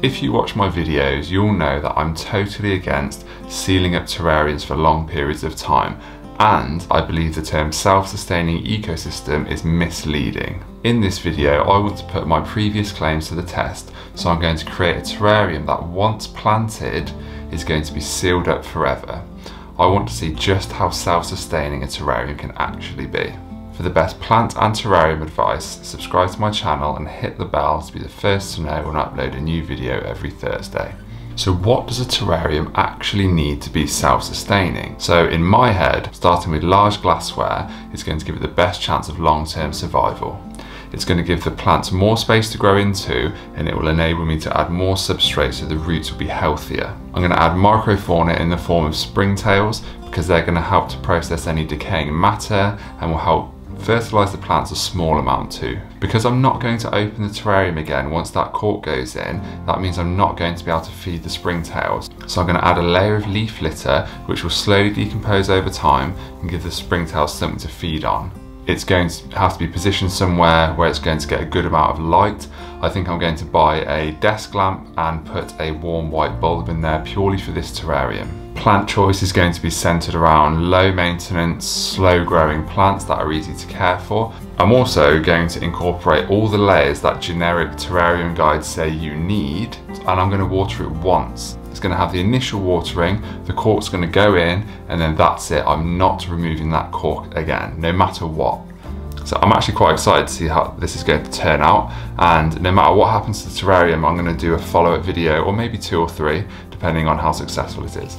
If you watch my videos, you'll know that I'm totally against sealing up terrariums for long periods of time and I believe the term self-sustaining ecosystem is misleading. In this video, I want to put my previous claims to the test, so I'm going to create a terrarium that once planted is going to be sealed up forever. I want to see just how self-sustaining a terrarium can actually be. For the best plant and terrarium advice, subscribe to my channel and hit the bell to be the first to know when I upload a new video every Thursday. So what does a terrarium actually need to be self-sustaining? So in my head, starting with large glassware is going to give it the best chance of long-term survival. It's going to give the plants more space to grow into and it will enable me to add more substrate so the roots will be healthier. I'm going to add microfauna in the form of springtails because they're going to help to process any decaying matter and will help Fertilise the plants a small amount too. Because I'm not going to open the terrarium again once that cork goes in, that means I'm not going to be able to feed the springtails. So I'm going to add a layer of leaf litter which will slowly decompose over time and give the springtails something to feed on. It's going to have to be positioned somewhere where it's going to get a good amount of light. I think I'm going to buy a desk lamp and put a warm white bulb in there purely for this terrarium plant choice is going to be centered around low maintenance, slow growing plants that are easy to care for. I'm also going to incorporate all the layers that generic terrarium guides say you need, and I'm going to water it once. It's going to have the initial watering, the cork's going to go in, and then that's it. I'm not removing that cork again, no matter what. So I'm actually quite excited to see how this is going to turn out. And no matter what happens to the terrarium, I'm going to do a follow-up video, or maybe two or three, depending on how successful it is.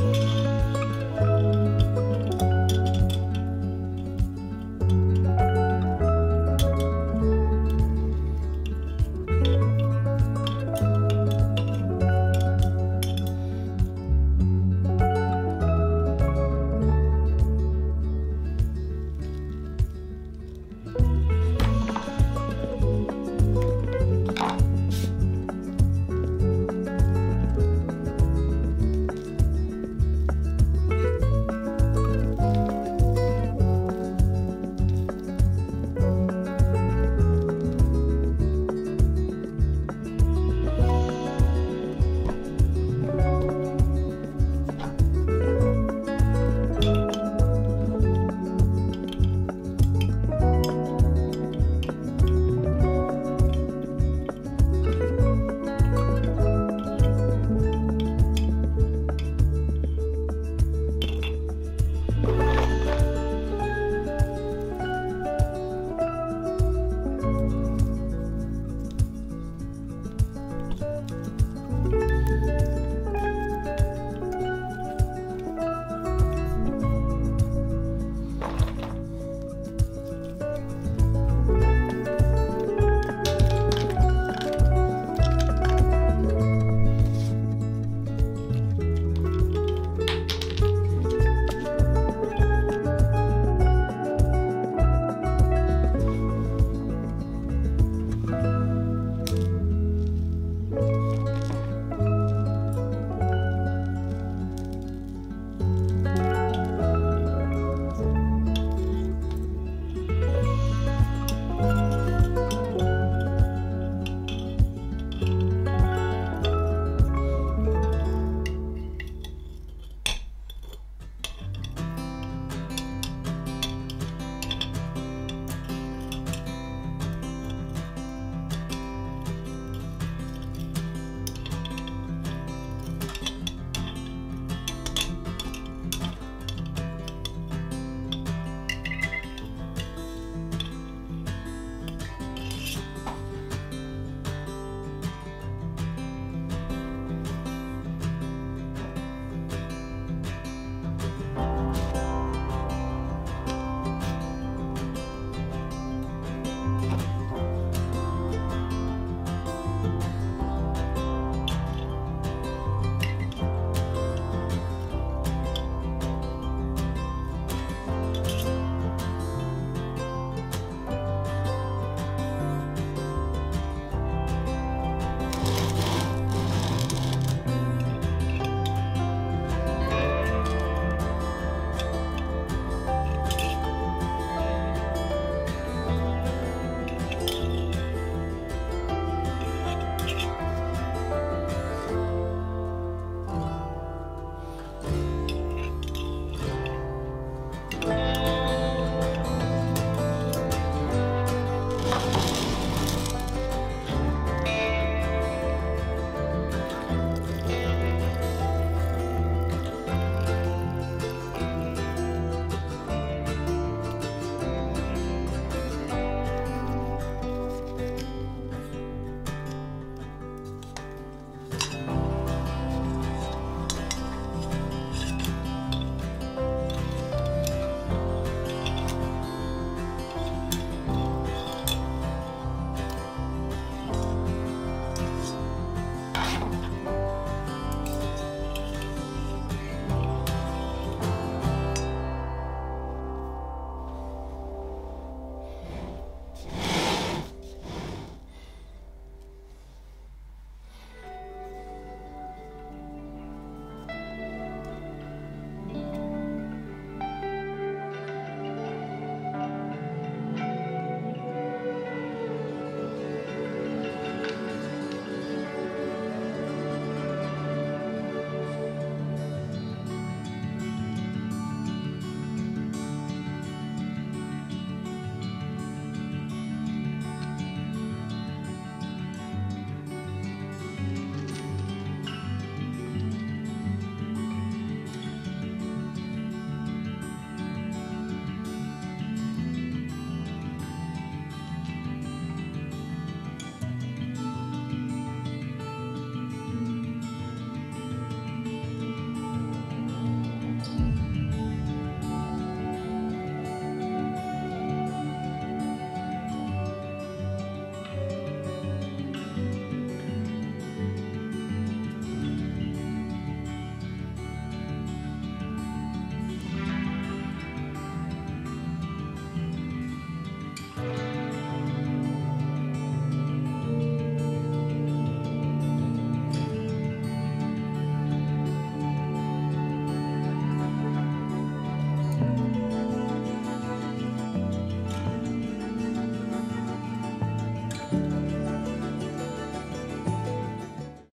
嗯